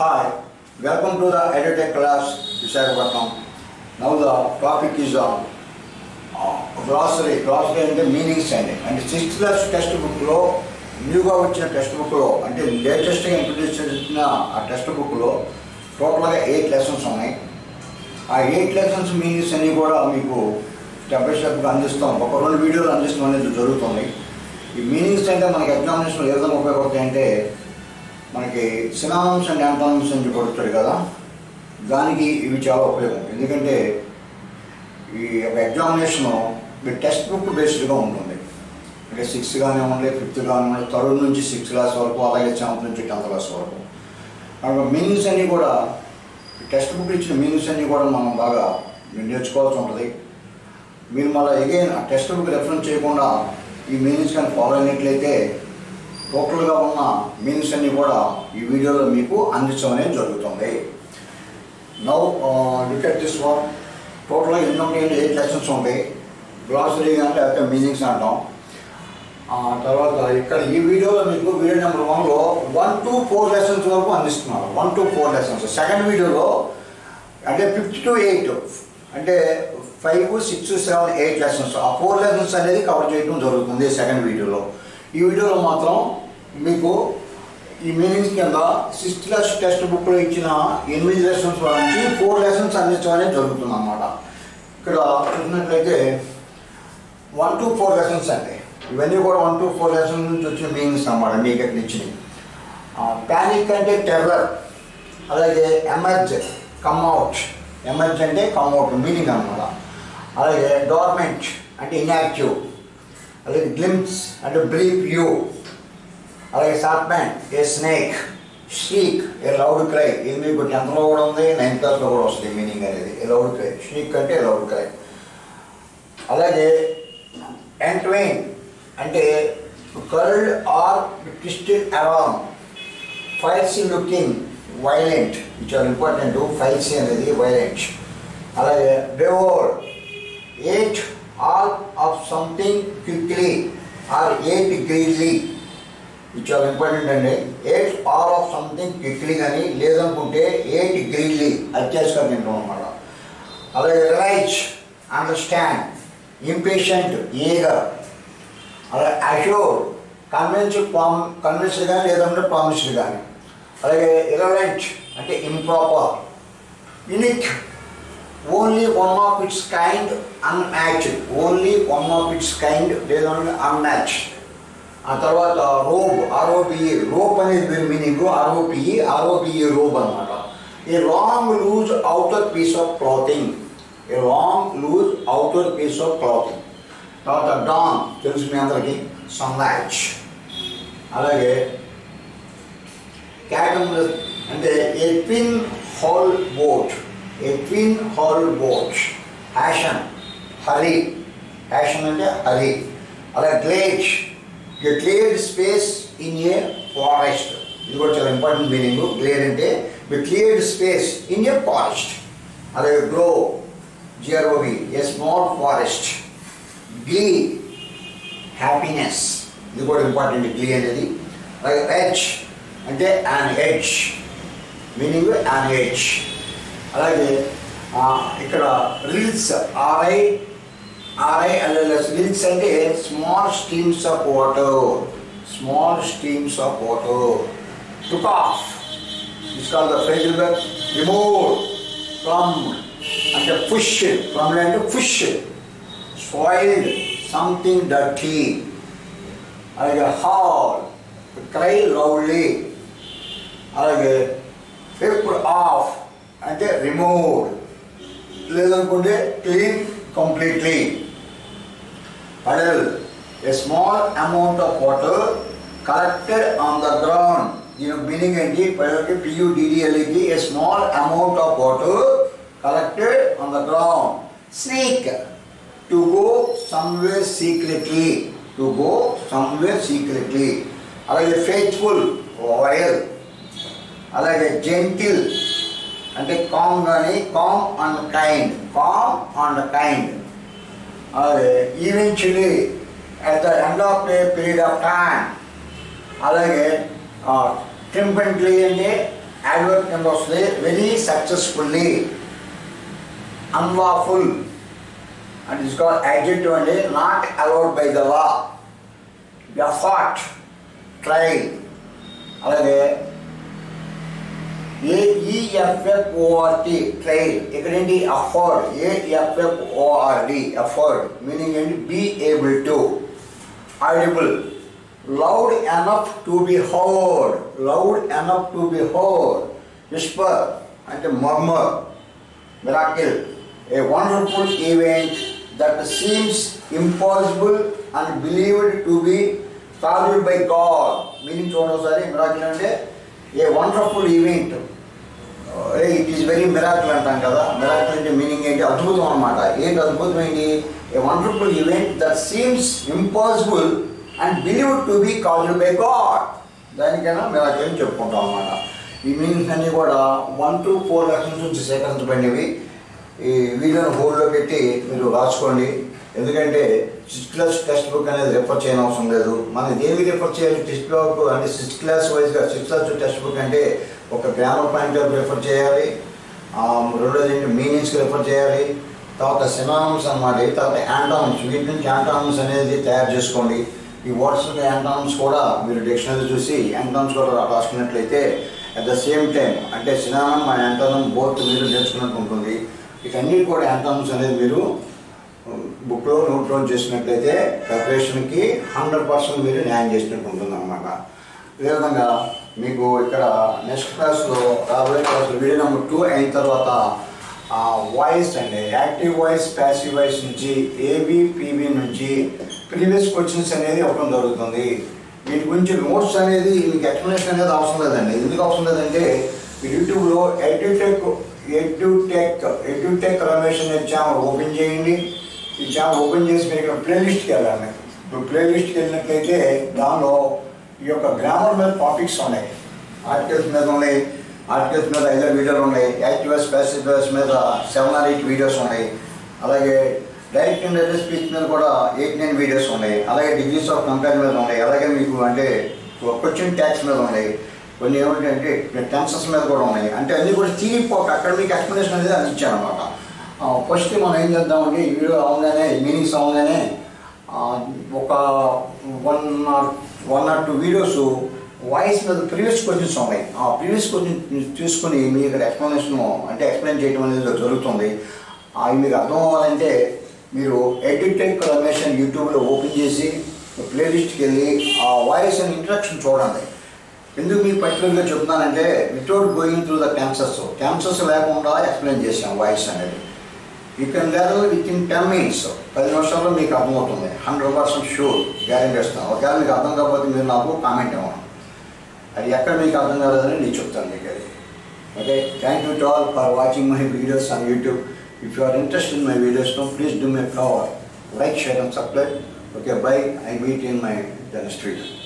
Hi, welcome to the EduTech class, Visakhapatnam. Now the topic is uh, uh, glossary. Glossary అంటే meanings అండి అంటే sixth class text బుక్లో న్యూగా వచ్చిన text బుక్లో అంటే లేటెస్ట్గా ఇంట్రొడ్యూస్ చేసిన ఆ టెక్స్ట్ బుక్లో టోటల్గా ఎయిట్ లెసన్స్ ఉన్నాయి ఆ ఎయిట్ లెసన్స్ మీనింగ్స్ అన్నీ కూడా మీకు స్టెప్ బై స్టెప్గా అందిస్తాం ఒక రెండు వీడియోలు అందిస్తాం అనేది జరుగుతుంది ఈ మీనింగ్స్ అంటే మనకి ఎగ్జామినేషన్లో ఏ విధంగా ఉపయోగపడతాయి అంటే మనకి సినానమ్స్ అండ్ యాంటానమ్స్ అని పడుతుంది కదా దానికి ఇవి చాలా ఉపయోగం. ఎందుకంటే ఈ యొక్క ఎగ్జామినేషన్ మీ టెక్స్ట్ బుక్ బేస్డ్గా ఉంటుంది. అంటే సిక్స్త్ కానివ్వండి ఫిఫ్త్ కానివ్వండి థర్డ్ నుంచి సిక్స్త్ క్లాస్ వరకు అలాగే సెవెంత్ నుంచి టెన్త్ క్లాస్ వరకు. అక్కడ మీనింగ్స్ అన్నీ కూడా టెక్స్ట్ బుక్ ఇచ్చిన మీనింగ్స్ అన్నీ కూడా మనం బాగా నేర్చుకోవాల్సి ఉంటుంది. మీరు మళ్ళీ ఎగైన్ ఆ టెక్స్ట్ బుక్ రెఫరెన్స్ చేయకుండా ఈ మీనింగ్స్ కానీ ఫాలో అయినట్లయితే టోటల్గా ఉన్న మీన్స్ అన్నీ కూడా ఈ వీడియోలో మీకు అందించడం అనేది జరుగుతుంది now look at this one టోటల్గా ఎన్ని ఎయిట్ లెసన్స్ ఉంటాయి గ్లాసరీ అంటే అయితే మీనింగ్స్ అంటాం. తర్వాత ఇక్కడ ఈ వీడియోలో మీకు వీడియో నెంబర్ వన్లో వన్ టు ఫోర్ లెసన్స్ వరకు అందిస్తున్నారు. One two four lessons second వీడియోలో అంటే ఫిఫ్త్ టు ఎయిట్ అంటే five six seven eight lessons ఆ ఫోర్ లెసన్స్ అనేది కవర్ చేయడం జరుగుతుంది సెకండ్ వీడియోలో. ఈ వీడియోలో మాత్రం మీకు ఈ మీనింగ్స్ కింద సిక్స్త్ క్లాస్ టెక్స్ట్ బుక్లో ఇచ్చిన ఎనిమిది లెసన్స్ నుంచి ఫోర్ లెసన్స్ అందించడం అనేది జరుగుతుంది అన్నమాట ఇక్కడ చూసినట్లయితే వన్ టు ఫోర్ లెసన్స్ అండి. ఇవన్నీ కూడా వన్ టు ఫోర్ లెసన్స్ నుంచి వచ్చిన మీనింగ్స్ అన్నమాట మీకు ఇక్కడ ఇచ్చినవి ప్యానిక్ అంటే టెర్రర్ అలాగే ఎమర్జ్ కమ్అవుట్ ఎమర్జ్ అంటే కమ్ అవుట్ మీనింగ్ అన్నమాట. అలాగే డోర్మెంట్ అంటే ఇన్యాక్టివ్ అలాగే గ్లిమ్స్ అంటే బ్రీఫ్ యూ అలాగే serpent a snake shriek a loud cry ఇది మీకు టెన్త్లో కూడా ఉంది నైన్త్ క్లాస్లో కూడా వస్తుంది మీనింగ్ అనేది. ఏ లౌడ్ క్రై షీక్ అంటే లౌడ్ క్రై. అలాగే ఎంట్వైన్ అంటే కర్ల్డ్ ఆర్ ట్విస్టెడ్ అరామ్ ఫైల్సీ looking violent which are important ఫైల్సీ అనేది వైలెంట్. అలాగే devour ate all of something quickly or ate greedily it are important అండి. Ate all of something quickly కానీ లేదనుకుంటే eight greedily అత్యాసగా తింటాం అనమాట అలాగే రైచ్ అండర్స్టాండ్ ఇంపేషెంట్ ఈగర్ అలాగే అష్యూర్ కన్విన్స్ పామ్ కన్విన్స్డ్ కానీ లేదంటే ప్రామిస్డ్ కానీ. అలాగే ఇరవెంట్ అంటే improper unique only one of its kind unmatched only one of its kind లేదంటే అన్మ్యాచ్డ్ ఆ తర్వాత రోబ్ ఆర్ఓపిఈ రోప్ అనేది దీని మీనింగ్ ఆర్ఓపిఈ ఆర్ఓపిఈ రోబ్ అనమాట a long loose outer piece of clothing a long loose outer piece of clothing తర్వాత dawn తెలుసు మీ అందరికీ సన్లైట్ అలాగే క్యాటమ్ అంటే a twin hull boat a twin hull boat hasten hurry hasten అంటే హరి అలాగే glaze a cleared space in a forest ఇది కూడా చాలా ఇంపార్టెంట్ మీనింగ్ క్లియర్ అంటే the cleared space in a forest అలాగే grove G R O V a small forest glee happiness ఇది కూడా important glee అనేది. అలాగే హెచ్ అంటే an H meaning an H అలాగే ఇక్కడ rills R I RI LLS రిల్స్ అంటే small streams of water small streams of water took off it's call the phrasal verb remove from అంటే push from అంటే push spoiled something dirty అలాగే hall cry loudly అలాగే paper of అంటే remove లేదనుకుంటే clean completely puddle a small amount of water collected on the ground దీని meaning ఏంటి పడల్కి పియుడిడిఎల్కి a small amount of water collected on the ground sneak to go somewhere secretly to go somewhere secretly అలాగే faithful loyal అలాగే gentle అంటే com కానీ calm and kind calm and kind అలాగే eventually at the end of a period of time అలాగే triumphantly అంటే adverb కింద వస్తుంది very successfully unlawful and is call adjective అండి not allowed by the law effort try అలాగే AEFFORD trail ఇక్కడ afford. AEFFORD afford. Meaning be able to audible. Loud enough to be heard. Loud enough to be heard. Whisper and murmur. Miracle. A wonderful event that seems impossible and believed to be followed by God. Meaning చూడండి ఒకసారి miracle అంటే a wonderful event it is very miracle అంటాం కదా. Miracle అంటే meaning ఏంటి? అద్భుతం అనమాట ఏంటి అద్భుతం ఏంటి? A wonderful event that seems impossible and believe to be called by God దానికైనా మిరాకిల్ అని చెప్పుకుంటాం అనమాట ఈ మీనింగ్స్ అన్నీ కూడా వన్ టు ఫోర్ లక్షల నుంచి సేకరించబడినవి. ఈ వీడియోని హోల్డ్లో పెట్టి మీరు రాసుకోండి. ఎందుకంటే సిక్స్త్ క్లాస్ టెక్స్ట్ బుక్ అనేది రిఫర్ చేయని అవసరం లేదు. మనం దేనికి రిఫర్ చేయాలి? టెక్స్ట్ బుక్ అంటే సిక్స్త్ క్లాస్ వైజ్గా సిక్స్త్ క్లాస్ టెక్స్ట్ బుక్ అంటే ఒక గ్రామర్ పాయింట్ ఆఫ్ రిఫర్ చేయాలి. రెండోది ఏంటి? మీనింగ్స్కి రిఫర్ చేయాలి. తర్వాత సినానమ్స్ అన్నమాట. తర్వాత యాంటానమ్స్ వీటి నుంచి యాంటానమ్స్ అనేది తయారు చేసుకోండి. ఈ వర్డ్స్ యాంటానమ్స్ కూడా మీరు డిక్షనరీ చూసి యాంటానమ్స్ కూడా రాసుకున్నట్లయితే అట్ ద సేమ్ టైం అంటే సినానం అండ్ యాంటానం బోత్ మీరు నేర్చుకున్నట్టు ఉంటుంది. ఇవన్నీ కూడా యాంటానమ్స్ అనేది మీరు బుక్లో నోట్ డౌన్ చేసినట్లయితే ప్రిపరేషన్కి హండ్రెడ్ పర్సెంట్ మీరు న్యాయం చేసినట్టు ఉంటుంది అనమాట అదేవిధంగా మీకు ఇక్కడ నెక్స్ట్ క్లాస్లో రాబోయే క్లాస్లో వీడియో నెంబర్ టూ అయిన తర్వాత వాయిస్ అండి యాక్టివ్ వాయిస్ ప్యాసివ్ వాయిస్ నుంచి ఏబి పీబీ నుంచి ప్రీవియస్ క్వశ్చన్స్ అనేది ఇవ్వడం జరుగుతుంది. వీటి గురించి నోట్స్ అనేది మీకు ఎక్స్ప్లెనేషన్ అనేది అవసరం లేదండి. ఎందుకు అవసరం లేదంటే యూట్యూబ్లో ఎడ్యూటెక్ ఎడ్యూటెక్ ఎడ్యూటెక్ రమేష్ అనే ఛానల్ ఓపెన్ చేయండి. ఈ ఛానల్ ఓపెన్ చేసి మీరు ఇక్కడ ప్లేలిస్ట్కి వెళ్ళాలి ఇప్పుడు ప్లేలిస్ట్కి వెళ్ళినట్లయితే దానిలో ఈ యొక్క గ్రామర్ మీద టాపిక్స్ ఉన్నాయి. ఆర్టికల్స్ మీద ఉన్నాయి ఆర్టికల్స్ మీద ఐదారు వీడియోలు ఉన్నాయి యాక్టివ్స్ ప్యాసివ్ మీద సెవెన్ ఆర్ ఎయిట్ వీడియోస్ ఉన్నాయి. అలాగే డైరెక్ట్ అండ్ డైరెక్ట్ స్పీచ్ మీద కూడా ఎయిట్ నైన్ వీడియోస్ ఉన్నాయి. అలాగే డిగ్రీస్ ఆఫ్ కంపేర్ మీద ఉన్నాయి. అలాగే మీకు అంటే క్వశ్చన్ ట్యాక్స్ మీద ఉన్నాయి. కొన్ని ఏమిటంటే టెన్సెస్ మీద కూడా ఉన్నాయి. అంటే అన్నీ కూడా తీరిపోక అక్కడ మీకు ఎక్స్ప్లెనేషన్ అనేది అందించాను అనమాట ఫస్ట్ మనం ఏం చేద్దామంటే ఈ వీడియో అవగానే మీనింగ్స్ అవగానే ఒక one or one or two videos voice మీద ప్రీవియస్ క్వశ్చన్స్ ఉన్నాయి. ఆ ప్రీవియస్ క్వశ్చన్ తీసుకుని మీ ఇక్కడ ఎక్స్ప్లెనేషన్ అంటే ఎక్స్ప్లెయిన్ చేయడం అనేది జరుగుతుంది. అవి మీకు అర్థం అవ్వాలంటే మీరు ఎడిటెక్ రమేష్ యూట్యూబ్లో ఓపెన్ చేసి ప్లేలిస్ట్కి వెళ్ళి ఆ వాయిస్ అండ్ ఇంట్రడక్షన్ చూడండి. ఎందుకు మీకు పర్టికులర్గా చెప్తున్నానంటే without going through the cancers cancers లేకుండా ఎక్స్ప్లెయిన్ చేసాం వాయిస్ అనేది. You can learn with in ten minutes పది నిమిషాల్లో మీకు అర్థమవుతుంది. హండ్రెడ్ పర్సెంట్ షూర్ గ్యారెంటీ ఇస్తాను ఒకవేళ మీకు అర్థం కాకపోతే మీరు నాకు కామెంట్ ఇవ్వండి. అది ఎక్కడ మీకు అర్థం కాలేదని నేను చెప్తాను మీకు అది. Okay thank you to all for watching my videos on YouTube if you are interest in my videos no please do my favour like share and subscribe okay bye I meet in my next video